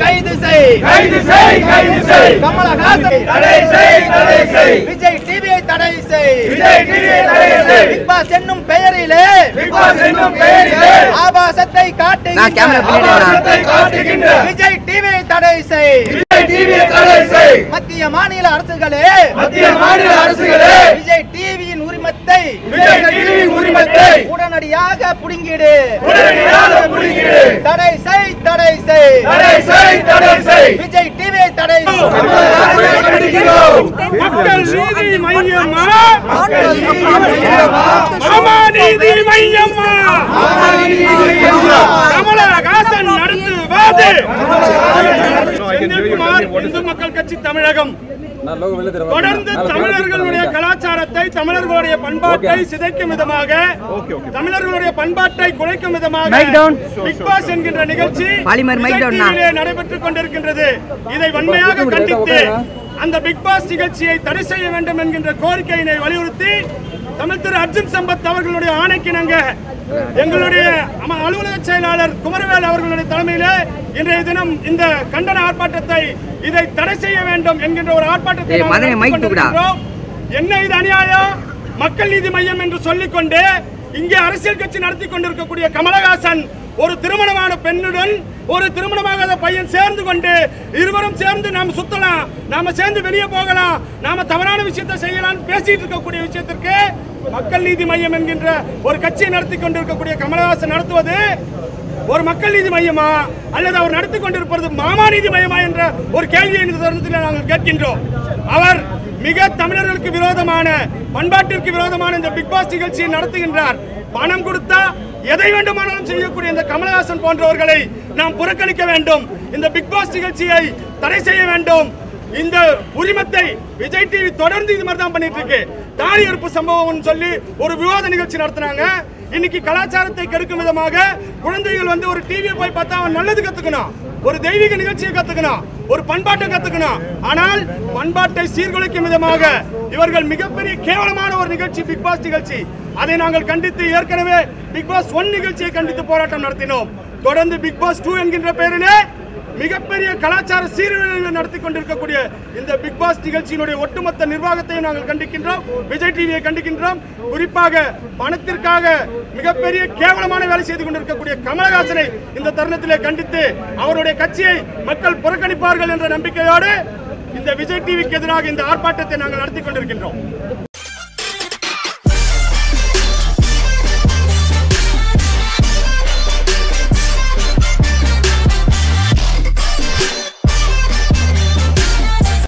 கைது செய் கைது செய் கைது செய் கமலஹாசன் தடை செய் தடை செய் விஜய் டிவியை தடை செய் விஜய் டிவியை தடை செய் பிக் பாஸ் என்னும் பெயரிலே பிக் பாஸ் என்னும் பெயரிலே ஆபாசத்தை காட்டுகின்ற ஆபாசத்தை காட்டுகின்ற விஜய் டிவியை தடை செய் விஜய் டிவியை தடை செய். மத்திய மாநில அரசுகளே. மத்திய மாநில அரசுகளே விஜய் டிவியின் உரிமத்தை விஜய் டிவியின் உரிமத்தை புடுங்கிடு தடை செய் தடை செய் தடை செய் தடை செய் விஜய் டிவியை தடை மக்கள் நீதி மையமா மக்கள் நீதி மையமா? மாமா நீதி மையமா நீதி மையமா? கமலஹாசன் நடத்துவது இந்து மக்கள் கட்சி தமிழகம். தொடர்ந்து தமிழர்களுடைய கலாச்சாரத்தை தமிழர்களுடைய பண்பாட்டை சிதைக்கும் விதமாக தமிழர்களுடைய பண்பாட்டை குறைக்கும் விதமாக பிக் பாஸ் என்கின்ற நிகழ்ச்சி நடைபெற்றுக் கொண்டிருக்கின்றது. இதை வன்மையாக கண்டித்து அந்த பிக் பாஸ் நிகழ்ச்சியை தடை செய்ய வேண்டும் என்கின்ற கோரிக்கையினை வலியுறுத்தி தமிழ் திரு அர்ஜுன் சம்பத் அவர்களுடைய ஆணைக்கிணங்க எங்களுடைய அலுவலக செயலாளர் குமரவேல் அவர்களுடைய தலைமையிலே இன்றைய தினம் இந்த கண்டன ஆர்ப்பாட்டத்தை இதை தடை செய்ய வேண்டும் என்கின்ற ஒரு ஆர்ப்பாட்டத்தை. என்ன இது அநியாயம் மக்கள் நீதி மையம் என்று சொல்லிக்கொண்டு இங்கே அரசியல் கட்சி நடத்தி கொண்டிருக்கக்கூடிய கமலஹாசன் ஒரு திருமணமான பெண்ணுடன் ஒரு திருமணமாகாத பையன் சேர்ந்து கொண்டு இருவரும் சேர்ந்து நாம் சுத்தலாம். நாம சேர்ந்து வெளியே போகலாம். நாம தவறான விஷயத்தை செய்யலாம் பேசிட்டு இருக்கக்கூடிய விஷயத்திற்கு மக்கள் நீதி மையம் என்கின்ற ஒரு கட்சியை நடத்தி கொண்டிருக்கக்கூடிய கமலஹாசன் நடத்துவது ஒரு மக்கள் நீதி மையமா? அல்லது அவர் நடத்தி கொண்டிருப்பது மாமா நீதி மையமா என்ற ஒரு கேள்வியை இந்த தருணத்தில் நாங்கள் கேட்கின்றோம். அவர் மிக தமிழர்களுக்கு விரோதமான பண்பாட்டிற்கு விரோதமான இந்த பிக் பாஸ் நிகழ்ச்சியை நடத்துகின்றார். பணம் கொடுத்தா எதை வேண்டுமானாலும் செய்யக்கூடிய இந்த கமலஹாசன் போன்றவர்களை நாம் புறக்கணிக்க வேண்டும். இந்த பிக் பாஸ் நிகழ்ச்சியை தடை செய்ய வேண்டும். இந்த உரிமத்தை விஜய் டிவி தொடர்ந்து இது மாதிரி தான் பண்ணிட்டு இருக்கு. தாலி அறுப்பு சம்பவம்னு சொல்லி ஒரு விவாத நிகழ்ச்சி நடத்தினாங்க. இன்னைக்கு கலாச்சாரத்தை கெடுக்கும் விதமாக குழந்தைகள் வந்து ஒரு டிவியை போய் பார்த்தா அவன் நல்லது கத்துக்கணும். ஒரு தெய்வீக நிகழ்ச்சியை கத்துக்கணும். ஒரு பண்பாட்டை கத்துக்கணும். ஆனால் பண்பாட்டை சீர்குலைக்கும் விதமாக இவர்கள் மிகப்பெரிய கேவலமான ஒரு நிகழ்ச்சி பிக் பாஸ் நிகழ்ச்சி. அதை நாங்கள் கண்டித்து ஏற்கனவே பிக் பாஸ் ஒன் நிகழ்ச்சியை கண்டித்து போராட்டம் நடத்தினோம். தொடர்ந்து பிக் பாஸ் டூ என்கின்ற பெயரிலே மிகப்பெரிய கலாச்சார சீர்குலைகளை நடத்தி கொண்டிருக்கக்கூடிய இந்த பிக் பாஸ் நிகழ்ச்சியினுடைய ஒட்டுமொத்த நிர்வாகத்தையும் நாங்கள் கண்டிக்கின்றோம். விஜய் டிவியை கண்டிக்கின்றோம். குறிப்பாக பணத்திற்காக மிகப்பெரிய கேவலமான வேலை செய்து கொண்டிருக்கக்கூடிய கமலஹாசனை இந்த தருணத்திலே கண்டித்து அவருடைய கட்சியை மக்கள் புறக்கணிப்பார்கள் என்ற நம்பிக்கையோடு இந்த விஜய் டிவிக்கு எதிராக இந்த ஆர்ப்பாட்டத்தை நாங்கள் நடத்தி கொண்டிருக்கின்றோம்.